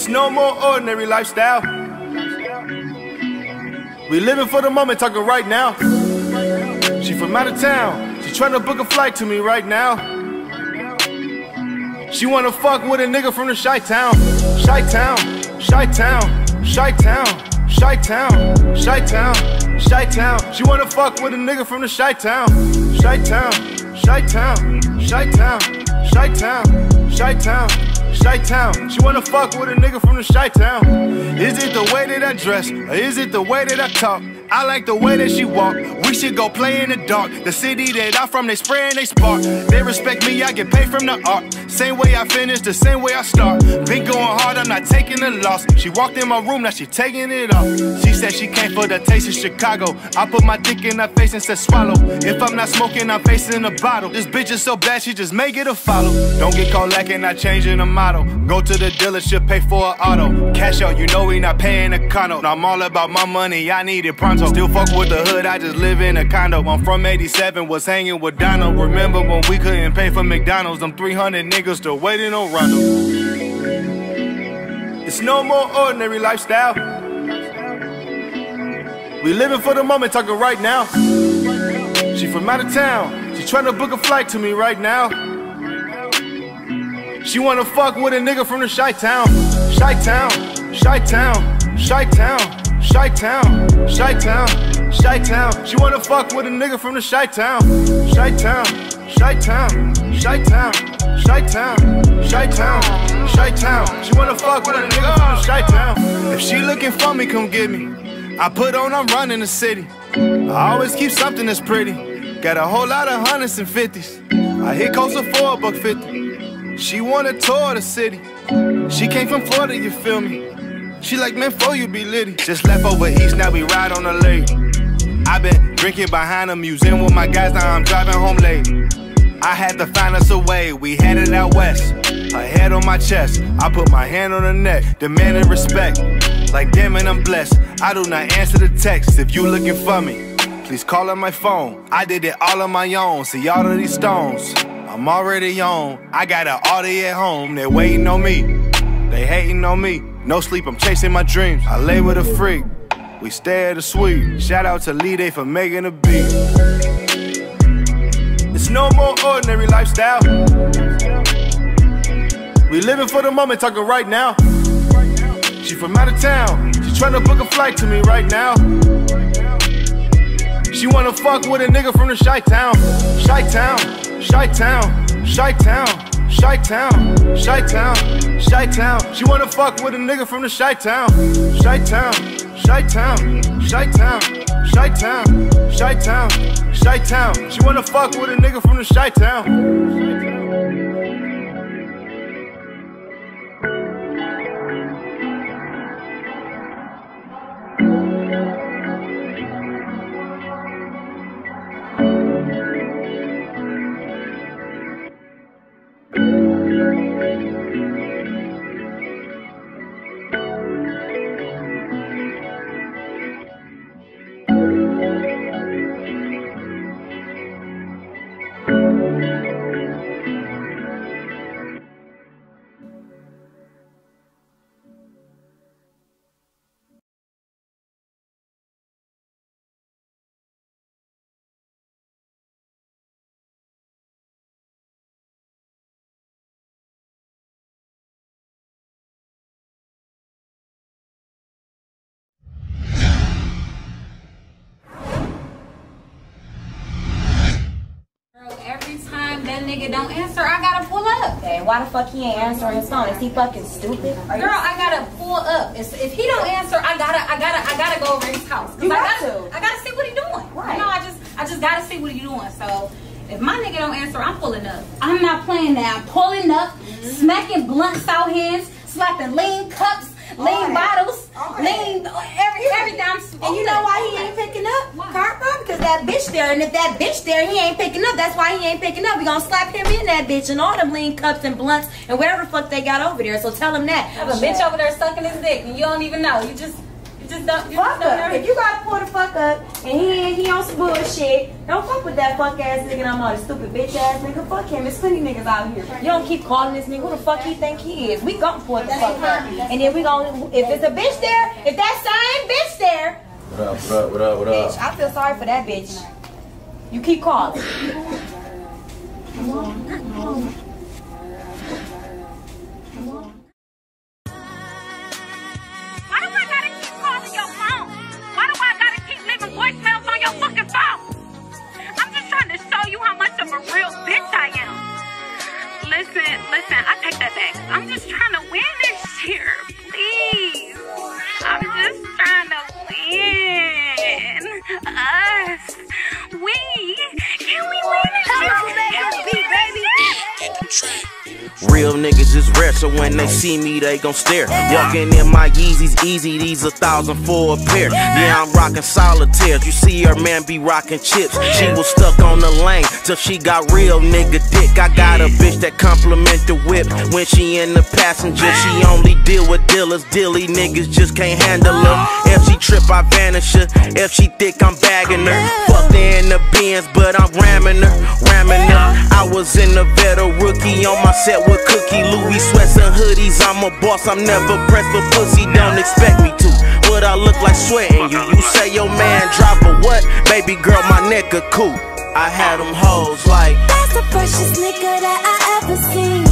It's no more ordinary lifestyle. We living for the moment, talking right now. She from out of town. She trying to book a flight to me right now. She wanna fuck with a nigga from the Chi Town. Chi Town, Chi Town, Chi Town, Chi Town, Chi Town, Chi Town. She wanna fuck with a nigga from the Chi Town. Chi Town, Chi Town, Chi Town, Chi Town, Chi Town. Chi Town, she wanna fuck with a nigga from the Chi Town. Is it the way that I dress, or is it the way that I talk? I like the way that she walk. We should go play in the dark. The city that I'm from, they spray and they spark. They respect me, I get paid from the art. Same way I finish, the same way I start. Been going hard, I'm not taking a loss. She walked in my room, now she taking it off. She said she came for the taste of Chicago. I put my dick in her face and said swallow. If I'm not smoking, I'm facing a bottle. This bitch is so bad, she just make it a follow. Don't get caught lacking, not changing the model. Go to the dealership, pay for an auto. Cash out, you know we not paying a condo. I'm all about my money, I need it pronto. Still fuck with the hood, I just live in a condo. I'm from 87, was hanging with Donald. Remember when we couldn't pay for McDonald's? Them 300 niggas still waiting on Rondo. It's no more ordinary lifestyle. We living for the moment, talking right now. She from out of town. She trying to book a flight to me right now. She wanna fuck with a nigga from the Chi Town. Chi Town, Chi Town, Chi Town, Chi Town, Chi Town, Chi Town. She wanna fuck with a nigga from the Chi Town. Chi Town, Chi Town, Chi Town, Chi Town, Chi Town, Chi Town. She wanna fuck with a nigga from Chi Town. If she looking for me, come get me. I put on, I'm running the city. I always keep something that's pretty. Got a whole lot of hundreds and fifties. I hit closer for a buck fifty. She wanna tour the city. She came from Florida, you feel me? She like, man, for you be litty. Just left over east, now we ride on the lake. i been drinking behind the museum with my guys, now I'm driving home late. I had to find us a way, we headed out west. A head on my chest, I put my hand on her neck, demanding respect. Like damn it, I'm blessed. I do not answer the text if you looking for me. Please call on my phone. I did it all on my own. See all of these stones. I'm already on. I got an Audi at home. They waiting on me. They hating on me. No sleep. I'm chasing my dreams. I lay with a freak. We stay at a suite. Shout out to Lee Day for making a beat. No more ordinary lifestyle. We living for the moment, talking right now. She from out of town. She tryna book a flight to me right now. She wanna fuck with a nigga from the Chi Town. Chi Town, Chi Town, Chi Town, Chi Town, Chi Town, Chi Town. She wanna fuck with a nigga from the Chi Town. Chi Town, Chi Town, Chi Town, Chi Town, Chi Town, Chi Town. She wanna fuck with a nigga from the Chi Town. Nigga don't answer, I gotta pull up. Okay, why the fuck he ain't answering his phone? Is he fucking stupid? Are Girl, I gotta pull up. It's, if he don't answer, I gotta, I gotta, I gotta go over his house. You I got gotta, to. I gotta see what he doing. Right. You know, I just, I just gotta see what he doing. So, if my nigga don't answer, I'm pulling up. I'm not playing that. I'm pulling up, mm-hmm. smacking blunts out hands, slapping lean cups, lean bottles, lean every everything. I'm And you know why he ain't picking up? Why? Carpa? Because that bitch there. And if that bitch there, he ain't picking up. That's why he ain't picking up. We gonna slap him in that bitch and all them lean cups and blunts and whatever fuck they got over there. So tell him that. Have a bitch over there sucking his dick, and you don't even know. You just, you just don't fuck up. If you gotta pull the fuck up and he he on some bullshit, don't fuck with that fuck ass nigga. I'm all the stupid bitch ass nigga. Fuck him. There's plenty niggas out here. You don't keep calling this nigga. Who the fuck he think he is? We gon' pull the fuck up, and then we gon' if it's a bitch there, if that same bitch there, What up, what up, what up, what bitch, up? I feel sorry for that bitch. You keep calling. Real niggas is rare, so when they see me, they gon' stare. Walking in my Yeezys easy, these a thousand for a pair. Yeah, I'm rocking solitaires. You see her man be rocking chips. She was stuck on the lane till she got real nigga dick. I got a bitch that compliment the whip when she in the passenger. She only deal with dealers, dilly niggas just can't handle her. If she trip, I vanish her. If she thick, I'm bagging her. Fucked her in the bins, but I'm ramming her, ramming her. I was in the vet, a rookie on my set with Cookie Louis sweats and hoodies. I'm a boss, I'm never pressed for pussy. Don't expect me to. What I look like sweating you? You say your man drop a what? Baby girl, my neck a. I had them hoes like. That's the freshest nigga that I ever seen.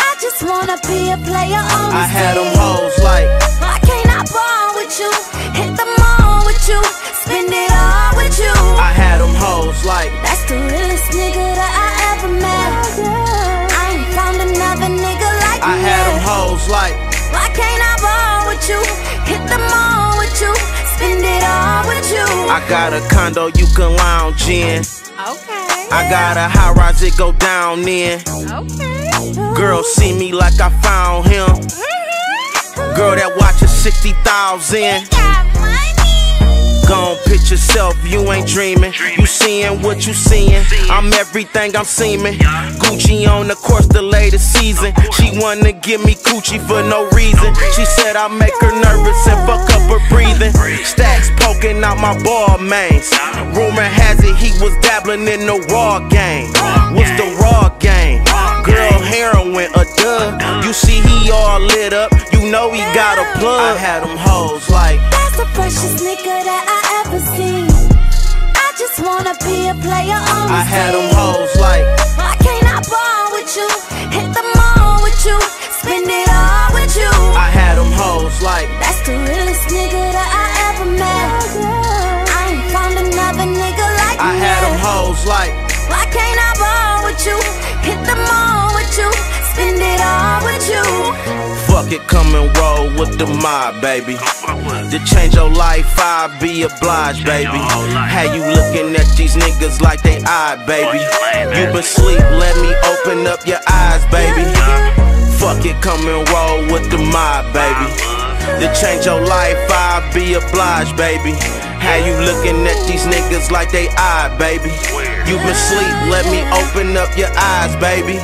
I just wanna be a player on the I had them hoes like. Why can't I ball with you? Hit the mall with you, spend it all with you. I got a condo you can lounge in. Okay. I got a high rise it go down in. Okay. Girl see me like I found him. Mm-hmm. Girl that watches 60,000. Gon' pitch yourself, you ain't dreaming. You seeing what you seeing. I'm everything I'm seeming. Gucci on the course, the latest season. She wanna give me coochie for no reason. She said I make her nervous and fuck up her breathing. Stacks poking out my Balmains. Rumor has it he was dabbling in the raw game. What's the raw game? Girl, heroin, a dub. You see he all lit up. You know he got a plug. I had them hoes like. The freshest nigga that I ever seen. I just wanna be a player on the I had them hoes like. Why can't I ball with you? Hit the mall with you, spend it all with you. I had them hoes like. That's the realest nigga that I ever met. I ain't found another nigga like I had them hoes like. Why can't I ball with you? Hit the mall with you, spend it all with you. Fuck it, come and roll with the mob, baby. To change your life, I be obliged, baby. How you looking at these niggas like they odd, baby? You been sleep, let me open up your eyes, baby. Fuck it, come and roll with the mob, baby. To change your life, I be obliged, baby. How you looking at these niggas like they odd, baby? You been sleep, let me open up your eyes, baby.